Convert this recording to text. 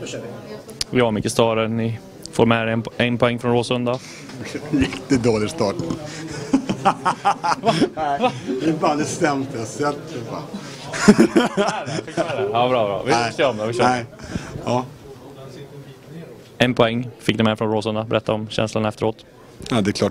Då kör vi. Ja, mycket Stare, ni får med er en, po en poäng från Råsunda. Jättedålig start. Va? Va? det är bara det sämsta sättet. va. Ja, bra, bra. Vi Nej. kör om det. Vi kör. Nej. Ja. En poäng fick ni med från Råsunda. Berätta om känslan efteråt. ja, det är klart